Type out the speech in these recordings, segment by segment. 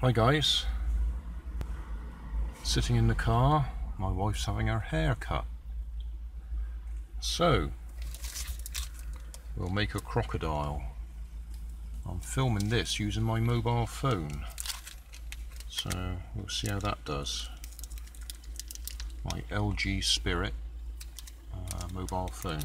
Hi guys. Sitting in the car, my wife's having her hair cut. So, we'll make a crocodile. I'm filming this using my mobile phone. So, we'll see how that does. My LG Spirit uh, mobile phone.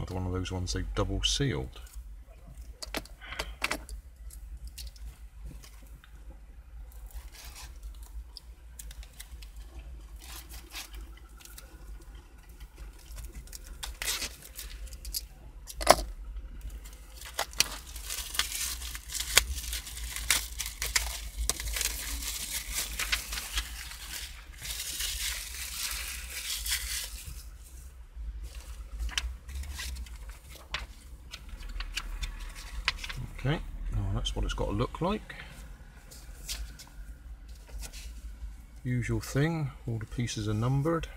Another one of those ones they double sealed. Okay, well, that's what it's got to look like. Usual thing, all the pieces are numbered.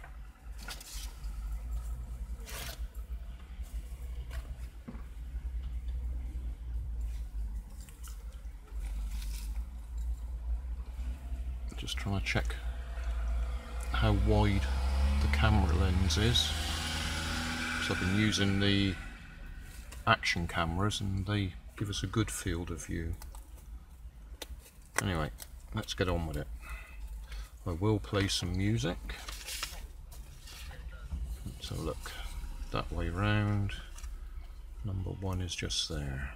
Just trying to check how wide the camera lens is. So I've been using the action cameras and they give us a good field of view. Anyway, let's get on with it. I will play some music. A look. That way round. Number one is just there.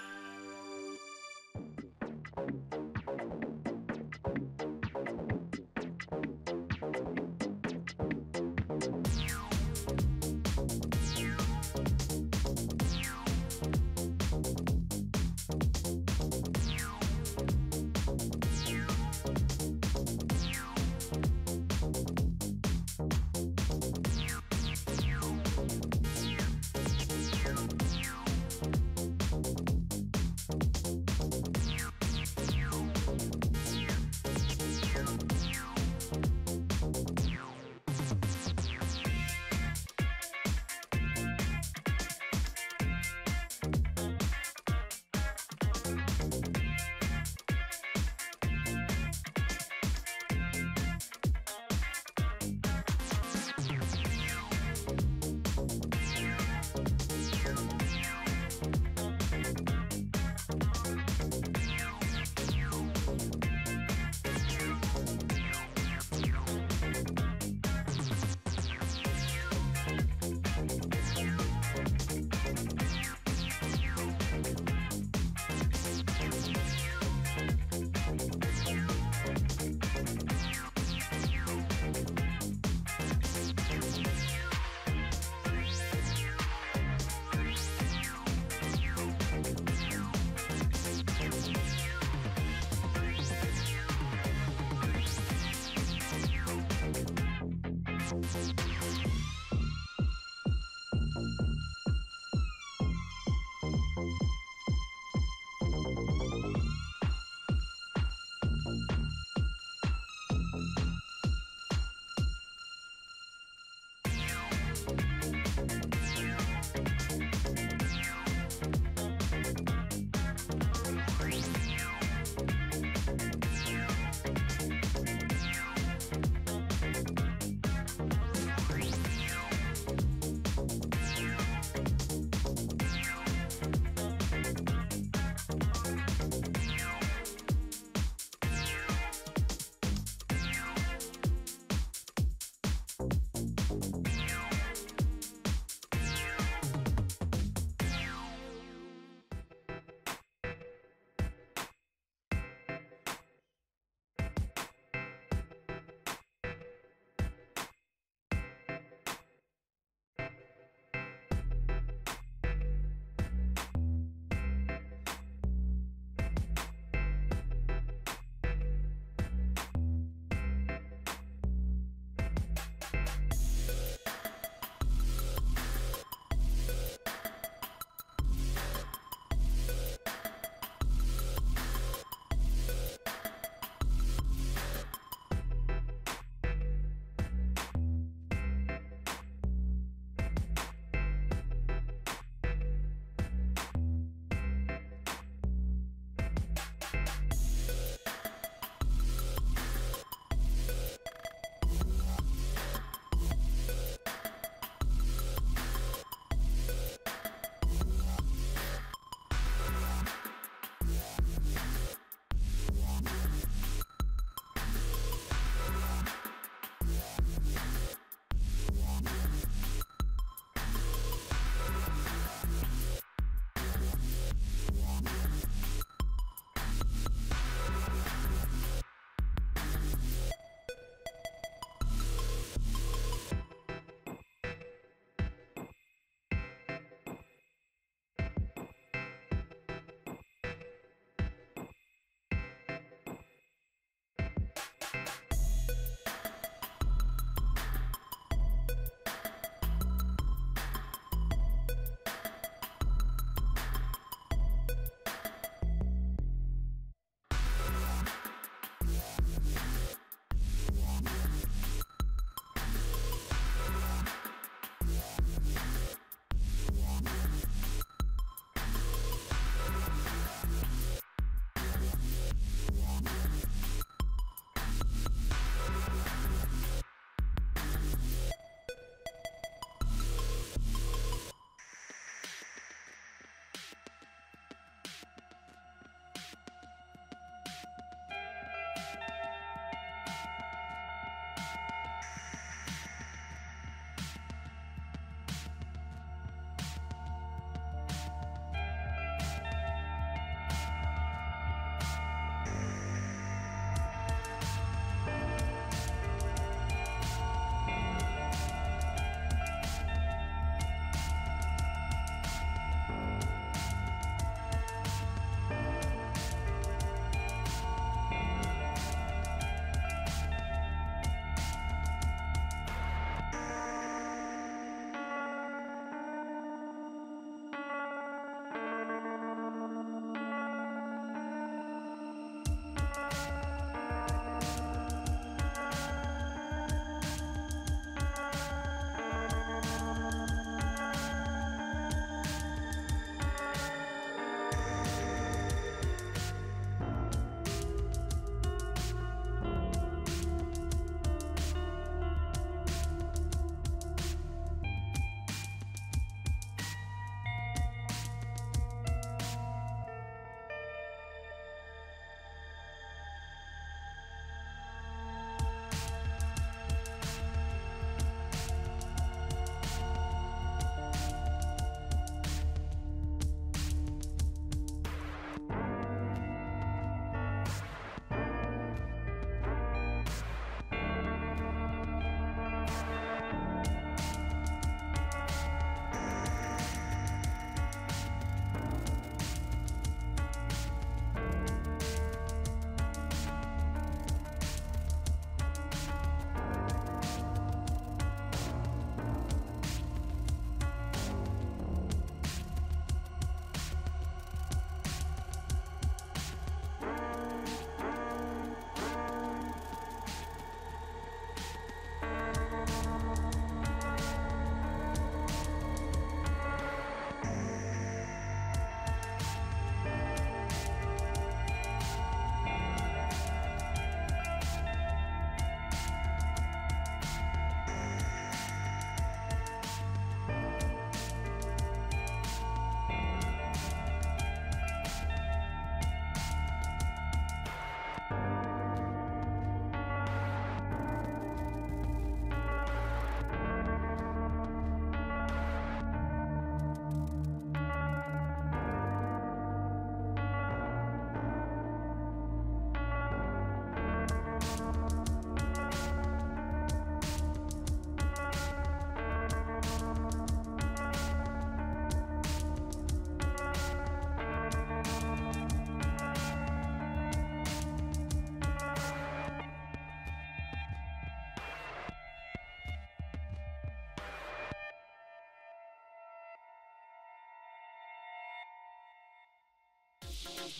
thank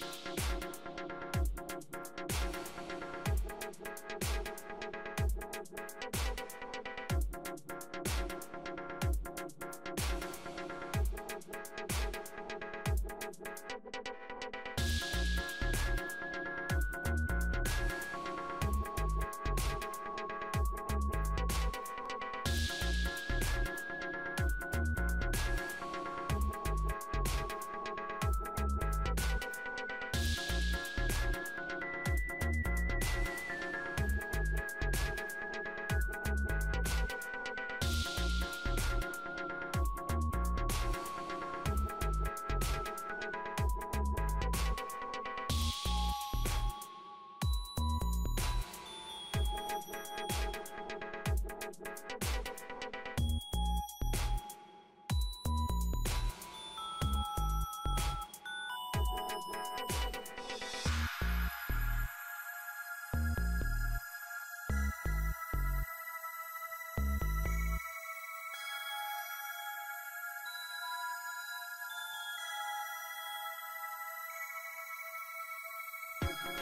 you なんで?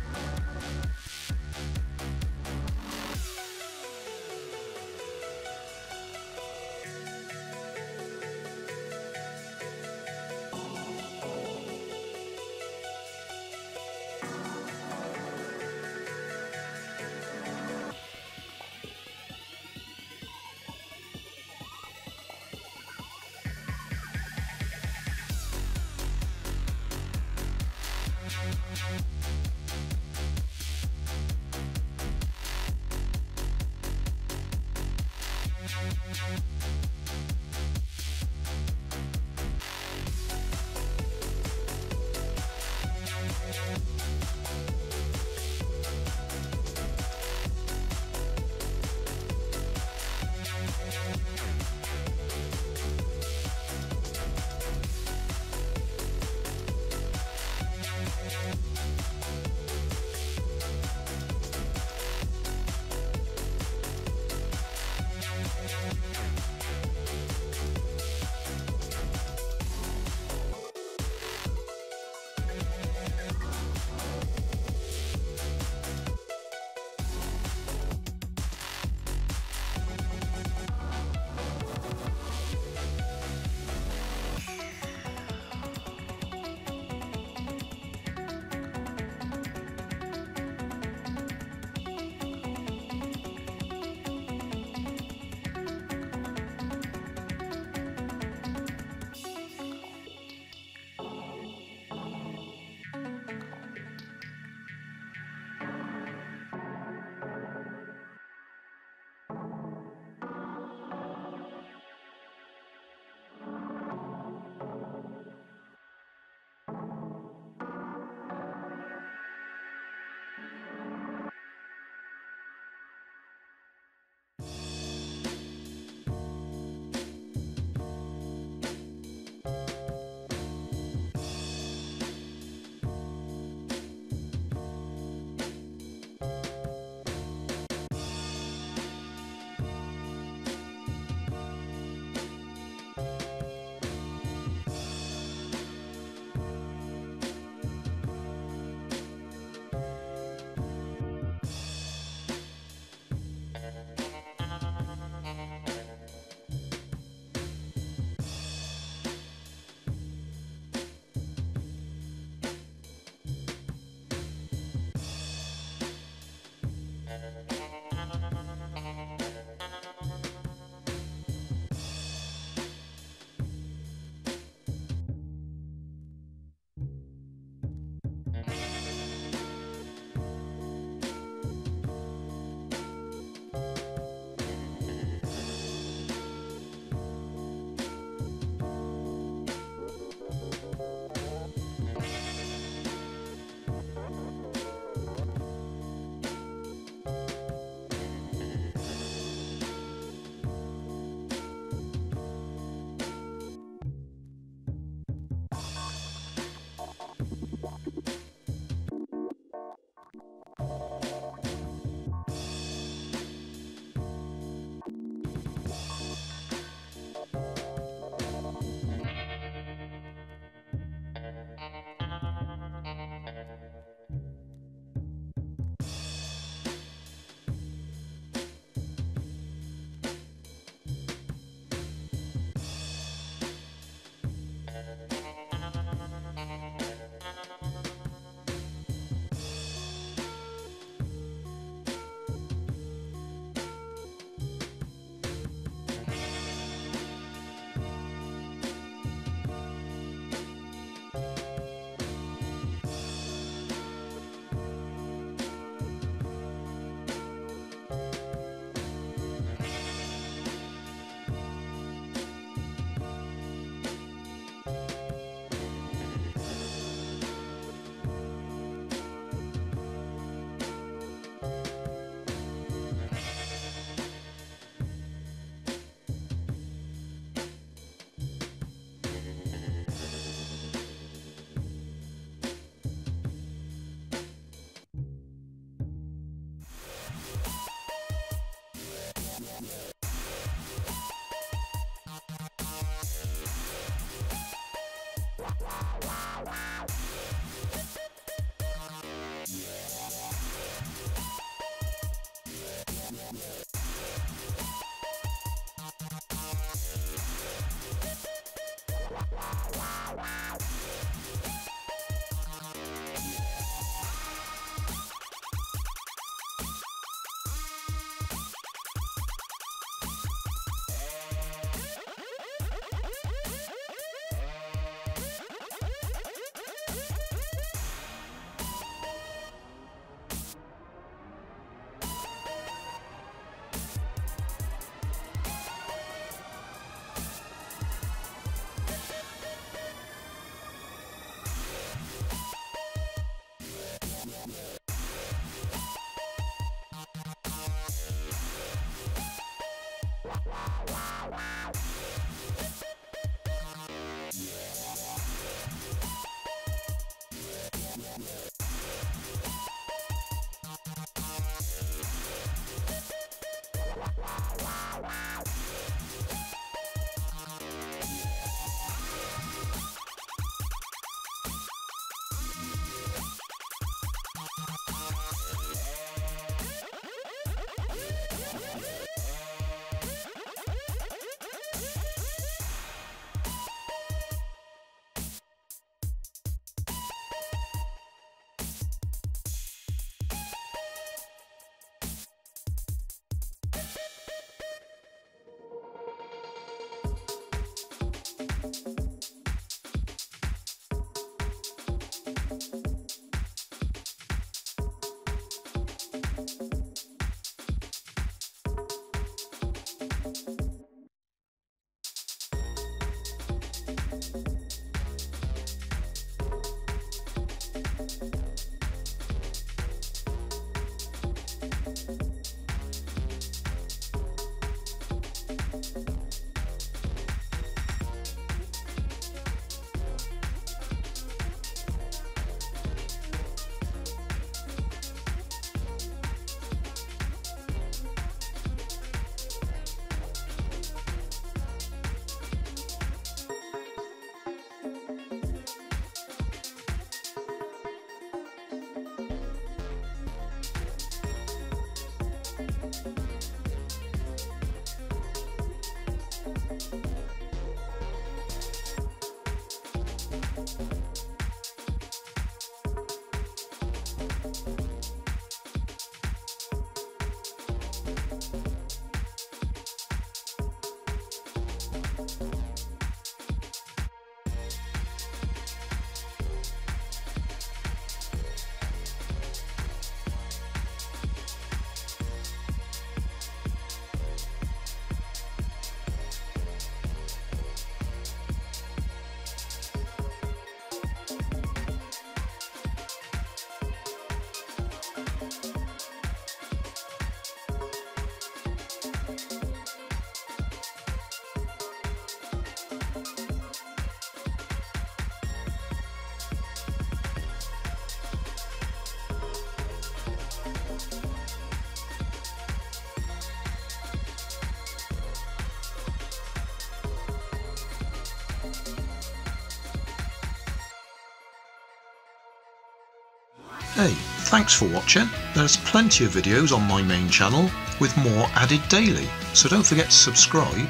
Hey, thanks for watching. There's plenty of videos on my main channel with more added daily, so don't forget to subscribe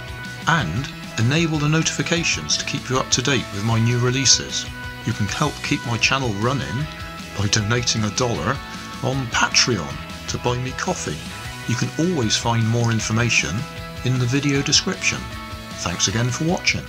and enable the notifications to keep you up to date with my new releases. You can help keep my channel running by donating a dollar on Patreon to buy me coffee. You can always find more information in the video description. Thanks again for watching.